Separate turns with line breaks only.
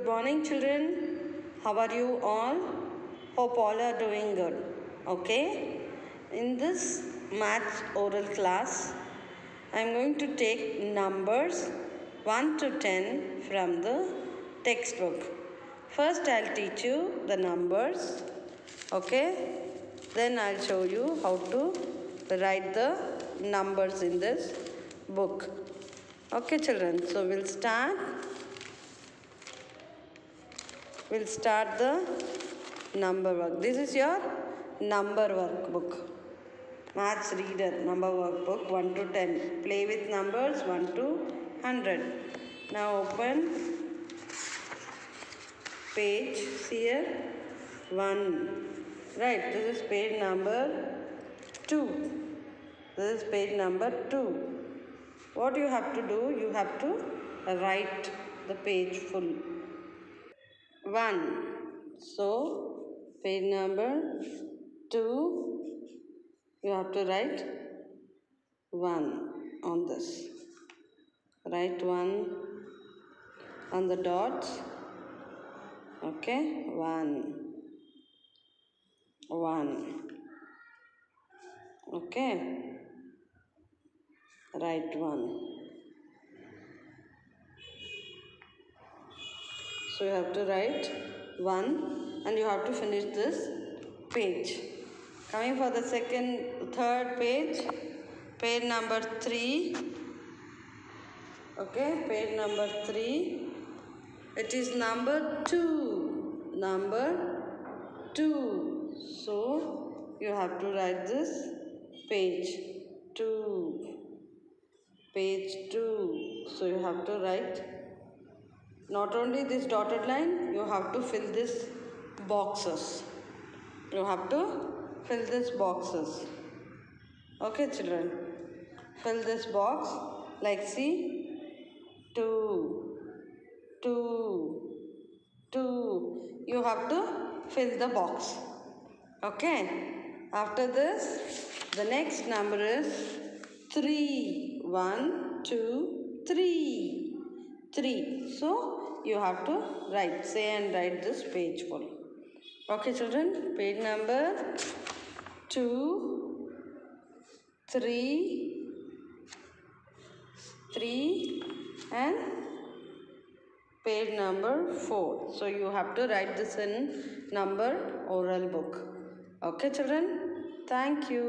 Good morning, children. How are you all? Hope all are doing good. Okay. In this maths oral class, I am going to take numbers 1 to 10 from the textbook. First, I'll teach you the numbers. Okay. Then I'll show you how to write the numbers in this book. Okay, children. So we'll start. We'll start the number work. This is your number workbook. Maths reader number workbook 1 to 10. Play with numbers 1 to 100. Now open page here 1. Right, this is page number 2. This is page number 2. What you have to do, you have to write the page full. 1. So, page number 2, you have to write 1 on this. Write 1 on the dots. Okay, 1. 1. Okay, write 1. So you have to write 1 and you have to finish this page. Coming for the second, third page, page number 3. Okay, page number 3. It is number 2. Number 2. So you have to write this page 2. Page 2. So you have to write not only this dotted line you have to fill this boxes. You have to fill this boxes. Okay children. Fill this box like see? Two. Two. Two. You have to fill the box. Okay? After this the next number is three. One two three 3 so you have to write say and write this page full okay children page number 2 3 3 and page number 4 so you have to write this in number oral book. Okay children thank you